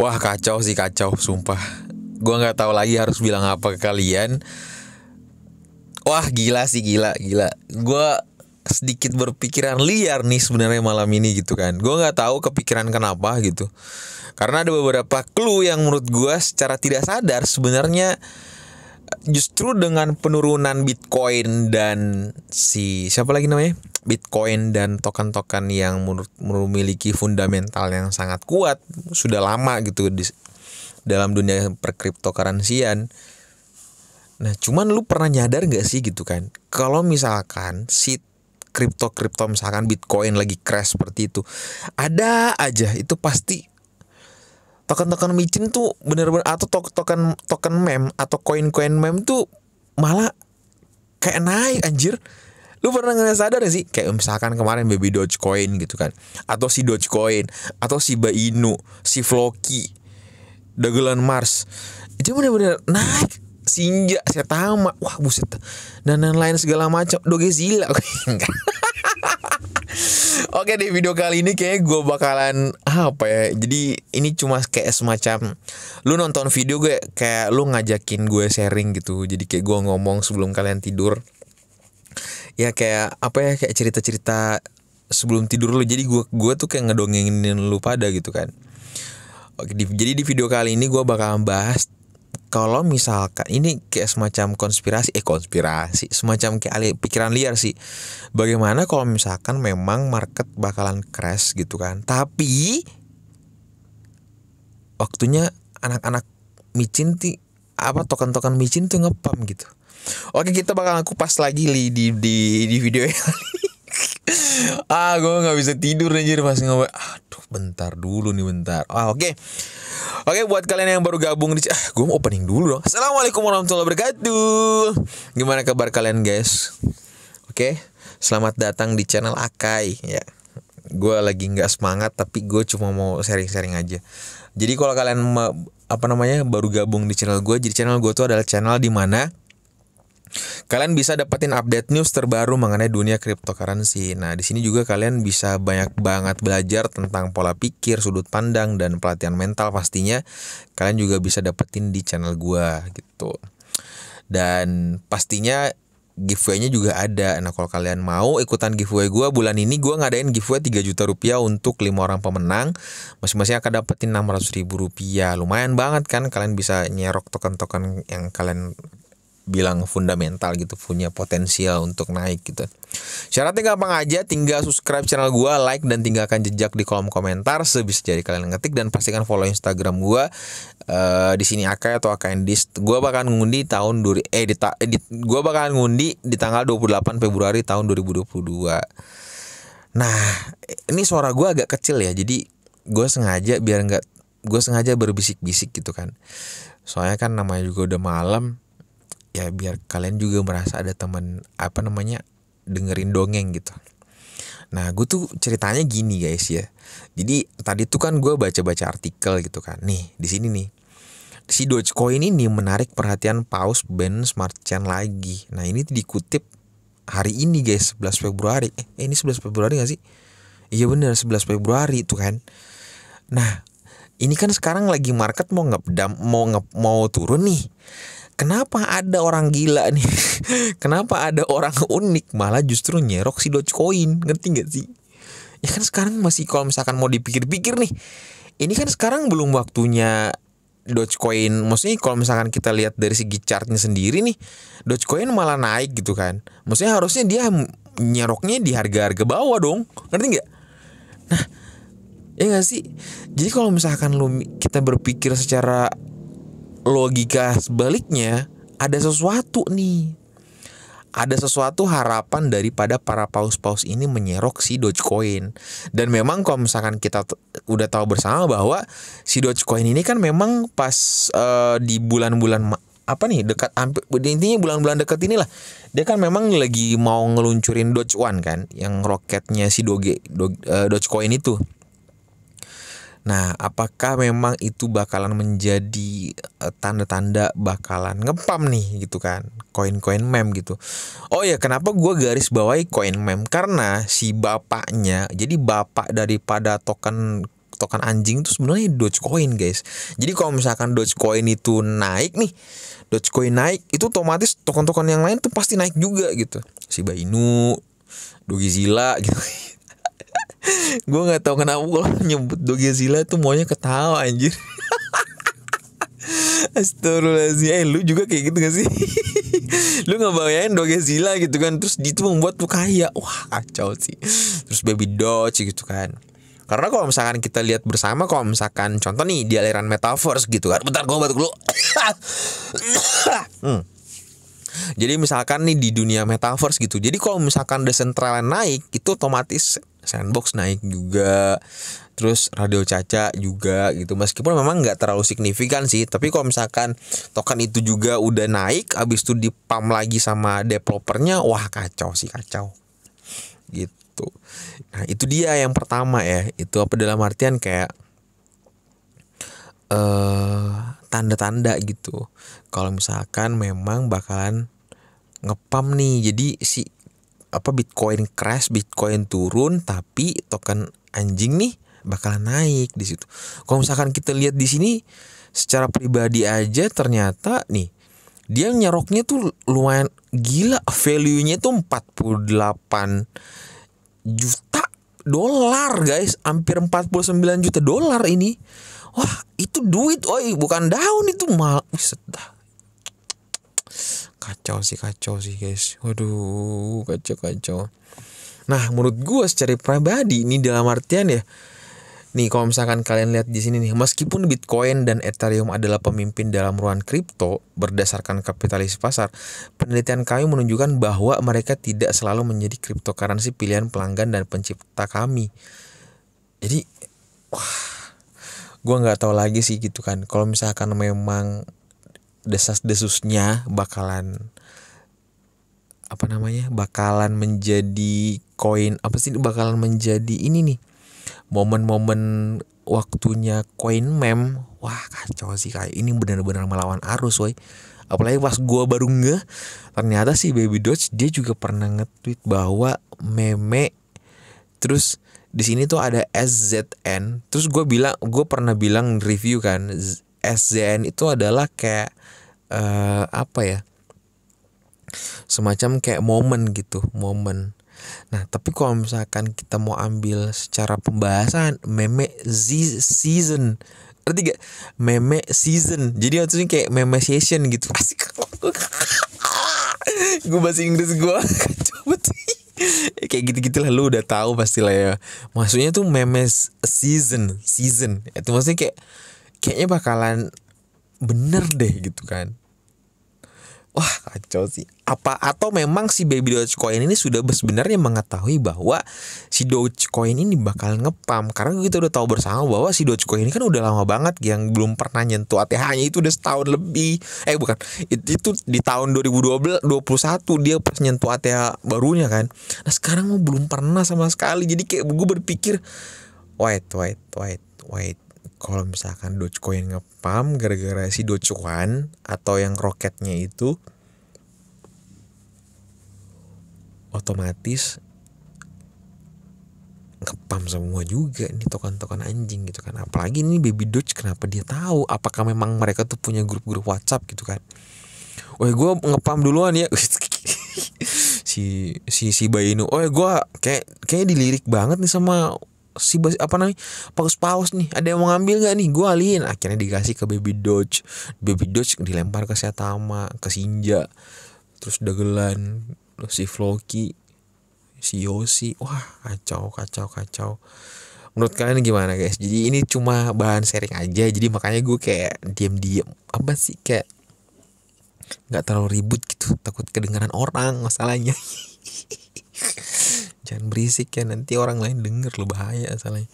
Wah kacau sih kacau sumpah. Gua nggak tahu lagi harus bilang apa ke kalian. Wah gila sih gila gila. Gua sedikit berpikiran liar nih sebenarnya malam ini gitu kan. Gua nggak tahu kepikiran kenapa gitu. Karena ada beberapa clue yang menurut gua secara tidak sadar sebenarnya justru dengan penurunan Bitcoin dan si siapa lagi namanya? Bitcoin dan token-token yang memiliki fundamental yang sangat kuat sudah lama gitu di dalam dunia perkriptokaransian. Nah, cuman lu pernah nyadar gak sih gitu kan? Kalau misalkan si kripto kripto misalkan Bitcoin lagi crash seperti itu, ada aja itu pasti token-token micin tuh bener-bener atau token token mem atau koin-koin mem tuh malah kayak naik anjir. Lu pernah nggak sadar sih? Kayak misalkan kemarin baby Dogecoin gitu kan. Atau si Dogecoin atau si Bainu si Floki dagelan Mars. Itu bener-bener naik. Sinja, Setama, wah buset. Dan lain-lain segala macam. Dogezilla Oke di video kali ini kayak gue bakalan apa ya Jadi ini cuma kayak semacam Lu nonton video gue kayak lu ngajakin gue sharing gitu. Jadi kayak gue ngomong sebelum kalian tidur. Ya kayak apa ya kayak cerita-cerita sebelum tidur lu. Jadi gue gue tuh kayak ngedongengin lu pada gitu kan. Oke, di, jadi di video kali ini gue bakalan bahas kalau misalkan ini kayak semacam konspirasi eh konspirasi semacam kayak pikiran liar sih. Bagaimana kalau misalkan memang market bakalan crash gitu kan? Tapi waktunya anak-anak micin ti apa token-token micin tuh ngepam gitu. Oke kita bakalan kupas lagi li di di di video ini ah gue nggak bisa tidur anjir pas ngobrol aduh bentar dulu nih bentar ah oke okay. Oke buat kalian yang baru gabung di ah, gue mau opening dulu dong. Assalamualaikum warahmatullahi wabarakatuh. Gimana kabar kalian guys? Oke, selamat datang di channel Akai ya. Gue lagi nggak semangat tapi gue cuma mau sharing-sharing aja. Jadi kalau kalian apa namanya baru gabung di channel gue, jadi channel gue tuh adalah channel di mana Kalian bisa dapetin update news terbaru mengenai dunia cryptocurrency. Nah, di sini juga kalian bisa banyak banget belajar tentang pola pikir, sudut pandang dan pelatihan mental pastinya. Kalian juga bisa dapetin di channel gua gitu. Dan pastinya giveaway-nya juga ada. Nah, kalau kalian mau ikutan giveaway gua bulan ini gua ngadain giveaway 3 juta rupiah untuk lima orang pemenang. Masing-masing akan dapetin 600 ribu rupiah. Lumayan banget kan kalian bisa nyerok token-token yang kalian bilang fundamental gitu punya potensial untuk naik gitu. Syaratnya gampang aja, tinggal subscribe channel gua, like dan tinggalkan jejak di kolom komentar sebisa jadi kalian ngetik dan pastikan follow Instagram gua uh, di sini Akai atau Akaindis. Gua bakal ngundi tahun duri eh di, ta, di gua bakal ngundi di tanggal 28 Februari tahun 2022. Nah, ini suara gua agak kecil ya. Jadi gue sengaja biar nggak gue sengaja berbisik-bisik gitu kan soalnya kan namanya juga udah malam ya biar kalian juga merasa ada teman apa namanya dengerin dongeng gitu. Nah gue tuh ceritanya gini guys ya. Jadi tadi tuh kan gue baca-baca artikel gitu kan. Nih di sini nih. Si Dogecoin ini menarik perhatian paus Ben Smart Chain lagi. Nah ini dikutip hari ini guys 11 Februari. Eh, eh ini 11 Februari gak sih? Iya bener 11 Februari tuh kan. Nah ini kan sekarang lagi market mau ngepdam mau nge, mau turun nih kenapa ada orang gila nih? Kenapa ada orang unik malah justru nyerok si Dogecoin? Ngerti gak sih? Ya kan sekarang masih kalau misalkan mau dipikir-pikir nih ini kan sekarang belum waktunya Dogecoin. Maksudnya kalau misalkan kita lihat dari segi chartnya sendiri nih Dogecoin malah naik gitu kan. Maksudnya harusnya dia nyeroknya di harga-harga bawah dong. Ngerti nggak? Nah ya gak sih? Jadi kalau misalkan lu kita berpikir secara logika sebaliknya ada sesuatu nih ada sesuatu harapan daripada para paus-paus ini menyerok si Dogecoin. Dan memang kalau misalkan kita udah tahu bersama bahwa si Dogecoin ini kan memang pas uh, di bulan-bulan apa nih dekat intinya bulan-bulan dekat inilah dia kan memang lagi mau ngeluncurin Doge One kan yang roketnya si Doge Doge, uh, Dogecoin itu. Nah, apakah memang itu bakalan menjadi eh, tanda-tanda bakalan ngepam nih gitu kan koin-koin mem gitu. Oh ya, kenapa gue garis bawahi koin mem karena si bapaknya, jadi bapak daripada token token anjing itu sebenarnya Dogecoin guys. Jadi kalau misalkan Dogecoin itu naik nih, Dogecoin naik itu otomatis token-token yang lain tuh pasti naik juga gitu. Si Inu, Dogizilla gitu. gue nggak tahu kenapa kalau nyebut Dogizilla tuh maunya ketawa anjir. Astagfirullahaladzim. Eh lu juga kayak gitu gak sih? Lu gak bayangin Dogezilla gitu kan Terus itu membuat lu kaya. Wah kacau sih. Terus Baby Doge gitu kan. Karena kalau misalkan kita lihat bersama kalau misalkan contoh nih di aliran metaverse gitu kan. Bentar gue batuk dulu. Hmm. Jadi misalkan nih di dunia metaverse gitu. Jadi kalau misalkan Decentraland naik itu otomatis Sandbox naik juga. Terus Radio Caca juga gitu. Meskipun memang nggak terlalu signifikan sih, tapi kalau misalkan token itu juga udah naik habis itu dipam lagi sama developernya, wah kacau sih kacau. Gitu. Nah itu dia yang pertama ya. Itu apa dalam artian kayak uh, tanda-tanda gitu. Kalau misalkan memang bakalan ngepam nih. Jadi si apa Bitcoin crash, Bitcoin turun, tapi token anjing nih bakalan naik di situ. Kalau misalkan kita lihat di sini secara pribadi aja ternyata nih dia nyeroknya tuh lumayan gila value-nya tuh 48 juta dolar guys hampir 49 juta dolar ini wah itu duit oi bukan daun itu mal sedah kacau sih kacau sih guys. Waduh kacau kacau. Nah menurut gue secara pribadi ini dalam artian ya Nih kalau misalkan kalian lihat di sini nih, meskipun Bitcoin dan Ethereum adalah pemimpin dalam ruang kripto berdasarkan kapitalis pasar, penelitian kami menunjukkan bahwa mereka tidak selalu menjadi cryptocurrency pilihan pelanggan dan pencipta kami. Jadi, wah, gue nggak tahu lagi sih gitu kan. Kalau misalkan memang desas-desusnya bakalan apa namanya, bakalan menjadi koin apa sih bakalan menjadi ini nih momen-momen waktunya koin mem wah kacau sih kayak ini benar-benar melawan arus woi apalagi pas gua baru nge ternyata si baby Doge dia juga pernah nge-tweet bahwa meme terus di sini tuh ada SZN terus gue bilang gue pernah bilang review kan SZN itu adalah kayak uh, apa ya semacam kayak momen gitu momen. Nah, tapi kalau misalkan kita mau ambil secara pembahasan meme season. Ngerti gak? Meme season. Jadi maksudnya kayak meme session gitu. Asik. Gue bahasa Inggris gue Coba Kayak gitu-gitu lah Lu udah tahu pasti lah ya. Maksudnya tuh meme season Season. Itu maksudnya kayak Kayaknya bakalan Bener deh gitu kan Wah kacau sih. Apa atau memang si Baby Dogecoin ini sudah sebenarnya mengetahui bahwa si Dogecoin ini bakal ngepam karena kita udah tahu bersama bahwa si Dogecoin ini kan udah lama banget yang belum pernah nyentuh ATH-nya itu udah setahun lebih. Eh bukan, itu, itu di tahun 2012 21 dia pas nyentuh ATH barunya kan. Nah sekarang mau belum pernah sama sekali. Jadi kayak gue berpikir wait wait wait wait kalau misalkan Dogecoin ngepam gara-gara si Dogecoin atau yang roketnya itu otomatis ngepam semua juga ini token-token anjing gitu kan. Apalagi ini baby Doge kenapa dia tahu? Apakah memang mereka tuh punya grup-grup WhatsApp gitu kan? Wah gue ngepam duluan ya. Si si si Bainu oh gue kayak kayak dilirik banget nih sama si bas, apa namanya paus-paus nih ada yang mau ngambil nggak nih? Gue alihin akhirnya dikasih ke baby Dodge baby Dodge dilempar ke Setama ke Sinja terus dagelan. Si Floki si Yosi wah kacau kacau kacau. Menurut kalian gimana guys? Jadi ini cuma bahan sharing aja. Jadi makanya gue kayak diam diam apa sih? Kayak nggak terlalu ribut gitu. Takut kedengaran orang masalahnya jangan berisik ya nanti orang lain denger lo bahaya asalnya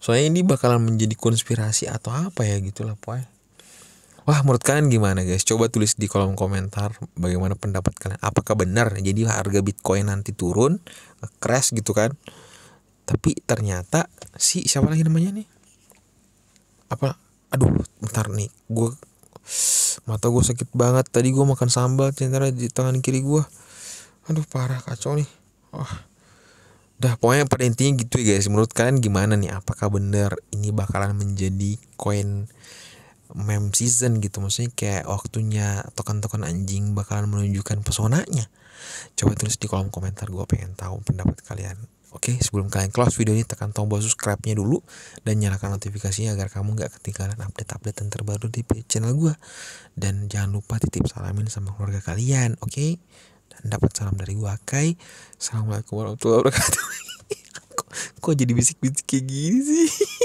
soalnya ini bakalan menjadi konspirasi atau apa ya gitu lah poy Wah menurut kalian gimana guys? Coba tulis di kolom komentar bagaimana pendapat kalian. Apakah benar jadi harga Bitcoin nanti turun, crash gitu kan? Tapi ternyata si siapa lagi namanya nih? Apa? Aduh, bentar nih. Gue mata gue sakit banget. Tadi gue makan sambal ternyata di tangan kiri gue. Aduh parah kacau nih. Wah Dah pokoknya pada intinya gitu ya guys. Menurut kalian gimana nih? Apakah bener ini bakalan menjadi koin meme season gitu? Maksudnya kayak waktunya token-token anjing bakalan menunjukkan pesonanya. Coba tulis di kolom komentar gue pengen tahu pendapat kalian. Oke sebelum kalian close video ini tekan tombol subscribe-nya dulu Dan nyalakan notifikasinya agar kamu gak ketinggalan update-update terbaru di channel gue Dan jangan lupa titip salamin sama keluarga kalian Oke dan dapat salam dari gue Akai Assalamualaikum warahmatullahi wabarakatuh. Kok, kok jadi bisik-bisik kayak gini sih